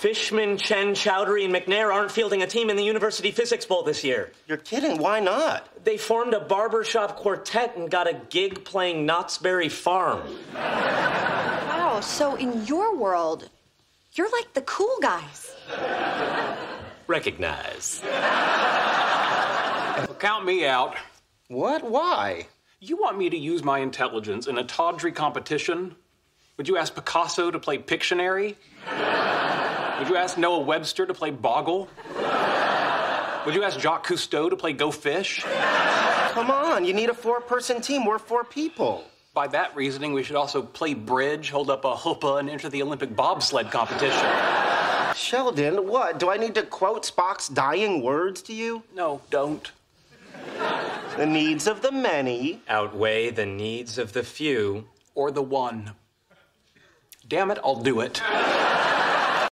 Fishman, Chen, Chowdhury, and McNair aren't fielding a team in the University Physics Bowl this year. You're kidding. Why not? They formed a barbershop quartet and got a gig playing Knott's Berry Farm. Wow, so in your world, you're like the cool guys. Recognize. Well, count me out. What? Why? You want me to use my intelligence in a tawdry competition? Would you ask Picasso to play Pictionary? Would you ask Noah Webster to play Boggle? Would you ask Jacques Cousteau to play Go Fish? Come on, you need a four person team. We're four people. By that reasoning, we should also play bridge, hold up a chuppah, and enter the Olympic bobsled competition. Sheldon, what? Do I need to quote Spock's dying words to you? No, don't. The needs of the many. Outweigh the needs of the few. Or the one. Damn it, I'll do it.